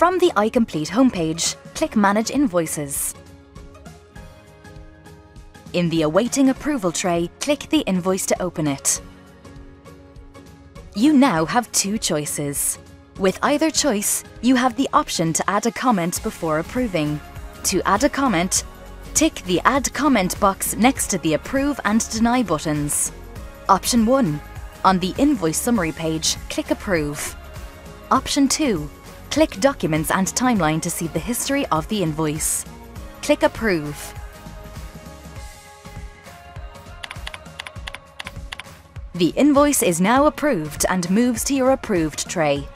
From the iCompleat homepage, click Manage Invoices. In the Awaiting Approval tray, click the invoice to open it. You now have two choices. With either choice, you have the option to add a comment before approving. To add a comment, tick the Add Comment box next to the Approve and Deny buttons. Option 1. On the invoice summary page, click Approve. Option 2. Click Documents and Timeline to see the history of the invoice. Click Approve. The invoice is now approved and moves to your approved tray.